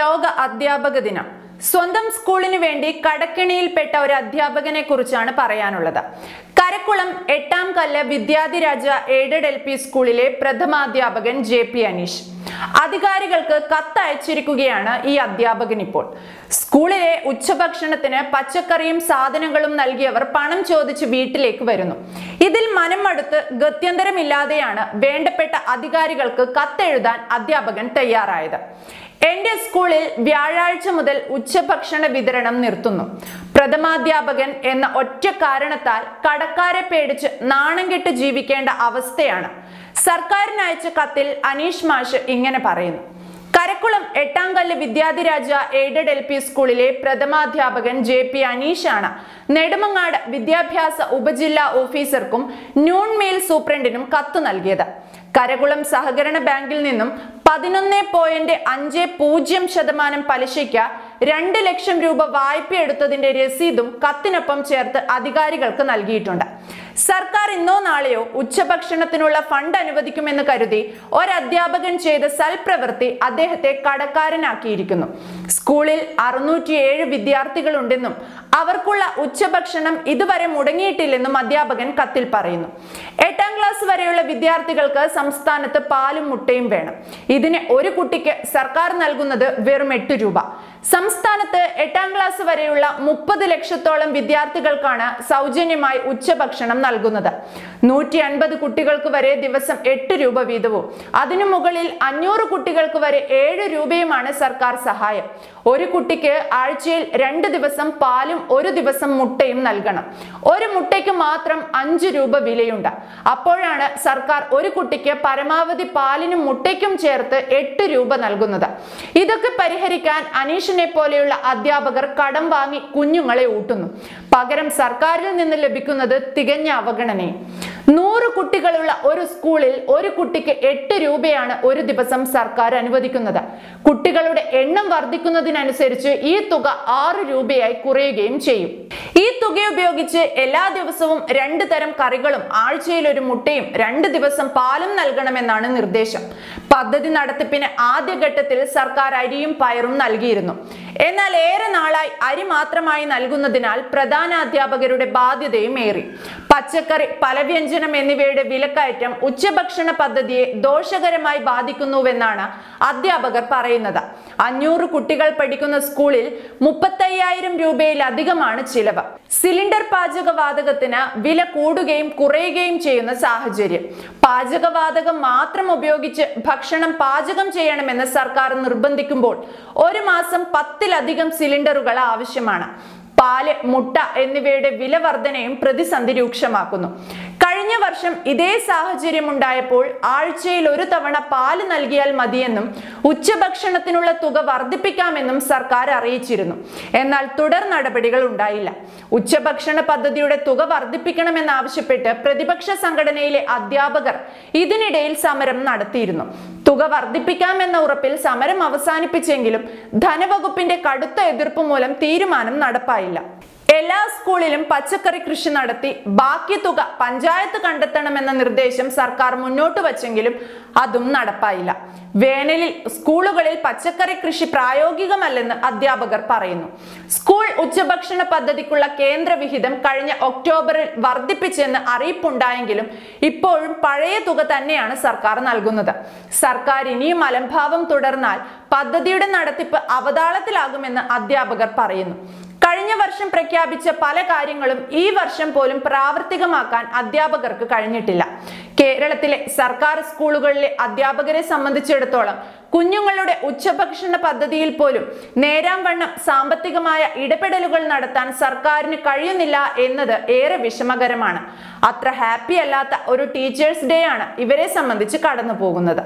ലോക അധ്യാപക ദിനം. സ്വന്തം സ്കൂളിന് വേണ്ടി കടക്കിണിയിൽപ്പെട്ട ഒരു അധ്യാപകനെ കുറിച്ചാണ് പറയാനുള്ളത്. കരക്കുളം എട്ടാം കല്ല് വിദ്യാധിരാജ എയ്ഡഡ് എൽ പി സ്കൂളിലെ പ്രഥമാധ്യാപകൻ ജെ പി അനീഷ്. അധികാരികൾക്ക് കത്തയച്ചിരിക്കുകയാണ് ഈ അധ്യാപകൻ ഇപ്പോൾ. സ്കൂളിലെ ഉച്ചഭക്ഷണത്തിന് പച്ചക്കറിയും സാധനങ്ങളും നൽകിയവർ പണം ചോദിച്ച് വീട്ടിലേക്ക് വരുന്നു. ഇതിൽ മനമടുത്ത് ഗത്യന്തരമില്ലാതെയാണ് വേണ്ടപ്പെട്ട അധികാരികൾക്ക് കത്തെഴുതാൻ അധ്യാപകൻ തയ്യാറായത്. എന്റെ സ്കൂളിൽ വ്യാഴാഴ്ച മുതൽ ഉച്ചഭക്ഷണ വിതരണം നിർത്തുന്നു. പ്രഥമാധ്യാപകൻ എന്ന ഒറ്റ കാരണത്താൽ കടക്കാരെ പേടിച്ച് നാണം കെട്ട് ജീവിക്കേണ്ട അവസ്ഥയാണ്. സർക്കാരിനയച്ച കത്തിൽ അനീഷ് മാഷ് ഇങ്ങനെ പറയുന്നു. Karakulam Ettamkallu Vidyadhiraja aided L P സ്കൂളിലെ പ്രഥമാധ്യാപകൻ ജെ പി അനീഷാണ്. നെടുമങ്ങാട് വിദ്യാഭ്യാസ ഉപജില്ലാ ഓഫീസർക്കും ന്യൂൺ മെയിൽ സൂപ്രണ്ടിനും കത്ത് നൽകിയത്. കരകുളം സഹകരണ ബാങ്കിൽ നിന്നും പതിനൊന്ന് പോയിന്റ് അഞ്ച് പൂജ്യം ശതമാനം പലിശയ്ക്ക് രണ്ട് ലക്ഷം രൂപ വായ്പ എടുത്തതിന്റെ രസീതും കത്തിനൊപ്പം ചേർത്ത് അധികാരികൾക്ക് നൽകിയിട്ടുണ്ട്. സർക്കാർ ഇന്നോ നാളെയോ ഉച്ചഭക്ഷണത്തിനുള്ള ഫണ്ട് അനുവദിക്കുമെന്ന് കരുതി ഒരധ്യാപകൻ ചെയ്ത സൽപ്രവൃത്തി അദ്ദേഹത്തെ കടക്കാരനാക്കിയിരിക്കുന്നു. സ്കൂളിൽ അറുന്നൂറ്റിയേഴ് വിദ്യാർത്ഥികളുണ്ടെന്നും അവർക്കുള്ള ഉച്ചഭക്ഷണം ഇതുവരെ മുടങ്ങിയിട്ടില്ലെന്നും അധ്യാപകൻ കത്തിൽ പറയുന്നു. എട്ടാം ക്ലാസ് വരെയുള്ള വിദ്യാർത്ഥികൾക്ക് സംസ്ഥാനത്ത് പാലും മുട്ടയും വേണം. ഇതിന് ഒരു കുട്ടിക്ക് സർക്കാർ നൽകുന്നത് വെറും എട്ട് രൂപ. സംസ്ഥാനത്ത് എട്ടാം ക്ലാസ് വരെയുള്ള മുപ്പത് ലക്ഷത്തോളം വിദ്യാർത്ഥികൾക്കാണ് സൗജന്യമായി ഉച്ചഭക്ഷണം നൽകുന്നത്. നൂറ്റി അൻപത് കുട്ടികൾക്ക് വരെ ദിവസം എട്ട് രൂപ വീതവും. അതിനു മുകളിൽ അഞ്ഞൂറ് കുട്ടികൾക്ക് വരെ ഏഴ് രൂപയുമാണ് സർക്കാർ സഹായം. ഒരു കുട്ടിക്ക് ആഴ്ചയിൽ രണ്ട് ദിവസം പാലും ഒരു ദിവസം മുട്ടയും നൽകണം. ഒരു മുട്ടയ്ക്ക് മാത്രം അഞ്ച് രൂപ വിലയുണ്ട്. അപ്പോഴാണ് സർക്കാർ ഒരു കുട്ടിക്ക് പരമാവധി പാലിനും മുട്ടയ്ക്കും ചേർത്ത് എട്ട് രൂപ നൽകുന്നത്. ഇതൊക്കെ പരിഹരിക്കാൻ അനീഷിനെ പോലെയുള്ള അധ്യാപകർ കടം വാങ്ങി കുഞ്ഞുങ്ങളെ ഊട്ടുന്നു. പകരം സർക്കാരിൽ നിന്ന് ലഭിക്കുന്നത് തികഞ്ഞ അവഗണനയെ. നൂറ് കുട്ടികളുള്ള ഒരു സ്കൂളിൽ ഒരു കുട്ടിക്ക് എട്ട് രൂപയാണ് ഒരു ദിവസം സർക്കാർ അനുവദിക്കുന്നത്. കുട്ടികളുടെ എണ്ണം വർദ്ധിക്കുന്നതിനനുസരിച്ച് ഈ തുക ആറ് രൂപയായി കുറയുകയും ചെയ്യും. ഈ തുക ഉപയോഗിച്ച് എല്ലാ ദിവസവും രണ്ട് തരം കറികളും ആഴ്ചയിൽ ഒരു മുട്ടയും രണ്ട് ദിവസം പാലും നൽകണമെന്നാണ് നിർദ്ദേശം. പദ്ധതി നടത്തിപ്പിന് ആദ്യഘട്ടത്തിൽ സർക്കാർ അരിയും പയറും നൽകിയിരുന്നു. എന്നാൽ ഏറെ നാളായി അരി മാത്രമായി നൽകുന്നതിനാൽ പ്രധാന അധ്യാപകരുടെ ബാധ്യതയും ഏറി. പച്ചക്കറി പലവ്യഞ്ജനം എന്നിവയുടെ വിലക്കയറ്റം ഉച്ചഭക്ഷണ പദ്ധതിയെ ദോഷകരമായി ബാധിക്കുന്നുവെന്നാണ് അധ്യാപകർ പറയുന്നത്. അഞ്ഞൂറ് കുട്ടികൾ പഠിക്കുന്ന സ്കൂളിൽ മുപ്പത്തയ്യായിരം രൂപയിലധികമാണ് ചിലവ്. സിലിണ്ടർ പാചകവാതകത്തിന് വില കൂടുകയും കുറയുകയും ചെയ്യുന്ന സാഹചര്യം. പാചകവാതകം മാത്രം ഉപയോഗിച്ച് ഭക്ഷണം പാചകം ചെയ്യണമെന്ന് സർക്കാർ നിർബന്ധിക്കുമ്പോൾ ഒരു മാസം പത്തിലധികം സിലിണ്ടറുകൾ ആവശ്യമാണ്. പാൽ മുട്ട എന്നിവയുടെ വില വർധനയും പ്രതിസന്ധി രൂക്ഷമാക്കുന്നു. കഴിഞ്ഞ വർഷം ഇതേ സാഹചര്യം ഉണ്ടായപ്പോൾ ആഴ്ചയിൽ ഒരു തവണ പാൽ നൽകിയാൽ മതിയെന്നും ഉച്ചഭക്ഷണത്തിനുള്ള തുക വർദ്ധിപ്പിക്കാമെന്നും സർക്കാർ അറിയിച്ചിരുന്നു. എന്നാൽ തുടർ നടപടികൾ ഉണ്ടായില്ല. ഉച്ചഭക്ഷണ പദ്ധതിയുടെ തുക വർദ്ധിപ്പിക്കണമെന്നാവശ്യപ്പെട്ട് പ്രതിപക്ഷ സംഘടനയിലെ അധ്യാപകർ ഇതിനിടയിൽ സമരം നടത്തിയിരുന്നു. തുക വർദ്ധിപ്പിക്കാമെന്ന ഉറപ്പിൽ സമരം അവസാനിപ്പിച്ചെങ്കിലും ധനവകുപ്പിന്റെ കടുത്ത എതിർപ്പ് മൂലം തീരുമാനം നടപ്പായില്ല. എല്ലാ സ്കൂളിലും പച്ചക്കറി കൃഷി നടത്തി ബാക്കി തുക പഞ്ചായത്ത് കണ്ടെത്തണമെന്ന നിർദ്ദേശം സർക്കാർ മുന്നോട്ട് വച്ചെങ്കിലും അതും നടപ്പായില്ല. വേനലിൽ സ്കൂളുകളിൽ പച്ചക്കറി കൃഷി പ്രായോഗികമല്ലെന്ന് അധ്യാപകർ പറയുന്നു. സ്കൂൾ ഉച്ചഭക്ഷണ പദ്ധതിക്കുള്ള കേന്ദ്ര വിഹിതം കഴിഞ്ഞ ഒക്ടോബറിൽ വർദ്ധിപ്പിച്ചെന്ന് അറിയിപ്പുണ്ടായെങ്കിലും ഇപ്പോഴും പഴയ തുക തന്നെയാണ് സർക്കാർ നൽകുന്നത്. സർക്കാർ ഇനിയും അലംഭാവം തുടർന്നാൽ പദ്ധതിയുടെ നടത്തിപ്പ് അവതാളത്തിലാകുമെന്ന് അധ്യാപകർ പറയുന്നു. കഴിഞ്ഞ വർഷം പ്രഖ്യാപിച്ച പല കാര്യങ്ങളും ഈ വർഷം പോലും പ്രാവർത്തികമാക്കാൻ അധ്യാപകർക്ക് കഴിഞ്ഞിട്ടില്ല. കേരളത്തിലെ സർക്കാർ സ്കൂളുകളിലെ അധ്യാപകരെ സംബന്ധിച്ചിടത്തോളം കുഞ്ഞുങ്ങളുടെ ഉച്ചഭക്ഷണ പദ്ധതിയിൽ പോലും നേരാം വണ്ണം സാമ്പത്തികമായ ഇടപെടലുകൾ നടത്താൻ സർക്കാരിന് കഴിയുന്നില്ല എന്നത് ഏറെ വിഷമകരമാണ്. അത്ര ഹാപ്പി അല്ലാത്ത ഒരു ടീച്ചേഴ്സ് ഡേ ആണ് ഇവരെ സംബന്ധിച്ച് കടന്നു പോകുന്നത്